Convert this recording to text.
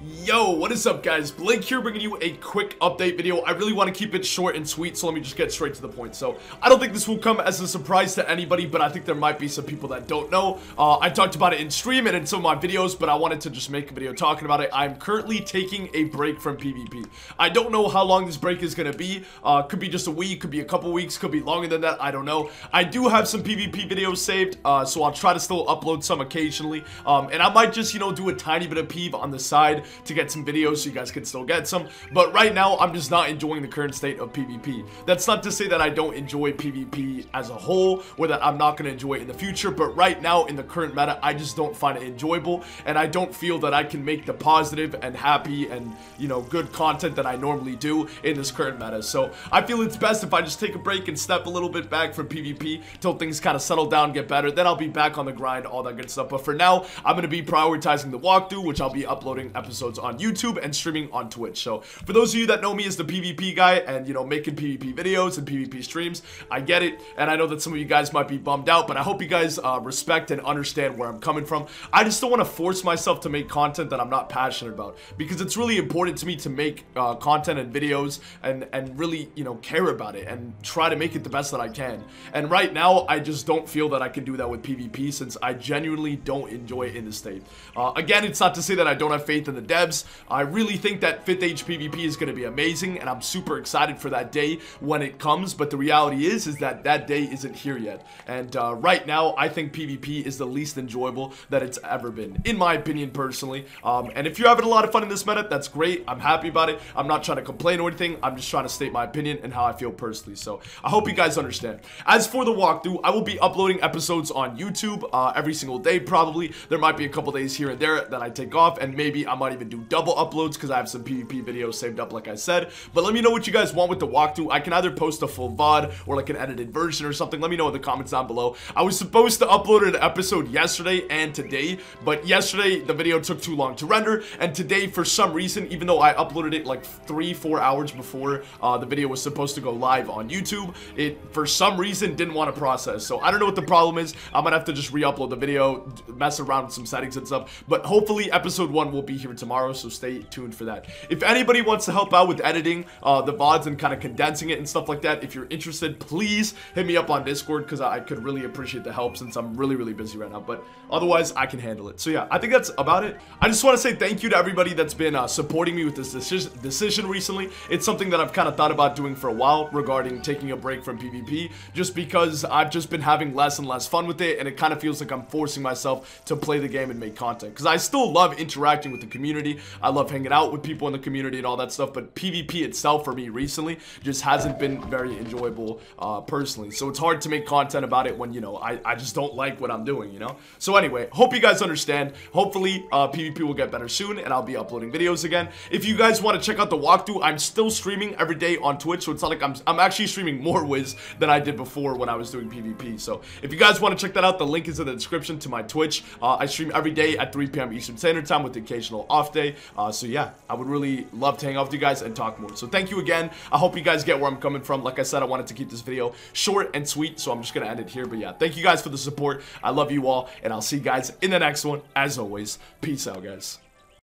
Yo, what is up guys? Blake here bringing you a quick update video. I really want to keep it short and sweet, so let me just get straight to the point. So, I don't think this will come as a surprise to anybody, but I think there might be some people that don't know. Uh, I talked about it in stream and in some of my videos, but I wanted to just make a video talking about it. I'm currently taking a break from PvP. I don't know how long this break is going to be. Uh, could be just a week, could be a couple weeks, could be longer than that, I don't know. I do have some PvP videos saved, uh, so I'll try to still upload some occasionally. Um, and I might just, you know, do a tiny bit of PvP on the side to get some videos so you guys can still get some. But right now, I'm just not enjoying the current state of PvP. That's not to say that I don't enjoy PvP as a whole or that I'm not going to enjoy it in the future. But right now, in the current meta, I just don't find it enjoyable. And I don't feel that I can make the positive and happy and, you know, good content that I normally do in this current meta. So I feel it's best if I just take a break and step a little bit back from PvP till things kind of settle down, get better. Then I'll be back on the grind, all that good stuff. But for now, I'm going to be prioritizing the walkthrough, which I'll be uploading episodes on YouTube and streaming on Twitch. So for those of you that know me as the PvP guy and, you know, making PvP videos and PvP streams, I get it. And I know that some of you guys might be bummed out, but I hope you guys uh, respect and understand where I'm coming from. I just don't want to force myself to make content that I'm not passionate about because it's really important to me to make uh, content and videos and, and really, you know, care about it and try to make it the best that I can. And right now, I just don't feel that I can do that with PvP since I genuinely don't enjoy it in the state. Uh, again, it's not to say that I don't have faith in the devs. I really think that 5th Age PvP is going to be amazing, and I'm super excited for that day when it comes, but the reality is, is that that day isn't here yet. And uh, right now, I think PvP is the least enjoyable that it's ever been, in my opinion, personally. Um, and if you're having a lot of fun in this meta, that's great. I'm happy about it. I'm not trying to complain or anything. I'm just trying to state my opinion and how I feel personally. So I hope you guys understand. As for the walkthrough, I will be uploading episodes on YouTube uh, every single day, probably. There might be a couple days here and there that I take off, and maybe I might even do double uploads because I have some PvP videos saved up, like I said. But let me know what you guys want with the walkthrough. I can either post a full VOD or like an edited version or something. Let me know in the comments down below. I was supposed to upload an episode yesterday and today, but yesterday the video took too long to render, and today for some reason, even though I uploaded it like three, four hours before uh, the video was supposed to go live on YouTube, it for some reason didn't want to process. So I don't know what the problem is. I'm gonna have to just re-upload the video, mess around with some settings and stuff. But hopefully episode one will be here tomorrow, so stay tuned for that. If anybody wants to help out with editing uh, the VODs and kind of condensing it and stuff like that, if you're interested, please hit me up on Discord because I could really appreciate the help since I'm really, really busy right now. But otherwise, I can handle it. So yeah, I think that's about it. I just want to say thank you to everybody that's been uh, supporting me with this decision recently. It's something that I've kind of thought about doing for a while regarding taking a break from PvP just because I've just been having less and less fun with it and it kind of feels like I'm forcing myself to play the game and make content because I still love interacting with the community. I love hanging out with people in the community and all that stuff, but PvP itself for me recently just hasn't been very enjoyable uh, personally. So it's hard to make content about it when, you know, I, I just don't like what I'm doing, you know? So anyway, hope you guys understand. Hopefully, uh, PvP will get better soon and I'll be uploading videos again. If you guys want to check out the walkthrough, I'm still streaming every day on Twitch, so it's not like I'm, I'm actually streaming more Wiz than I did before when I was doing PvP. So if you guys want to check that out, the link is in the description to my Twitch. Uh, I stream every day at 3 p.m. Eastern Standard Time with the occasional day. Uh, so yeah, I would really love to hang out with you guys and talk more. So thank you again. I hope you guys get where I'm coming from. Like I said, I wanted to keep this video short and sweet, so I'm just going to end it here. But yeah, thank you guys for the support. I love you all, and I'll see you guys in the next one. As always, peace out, guys.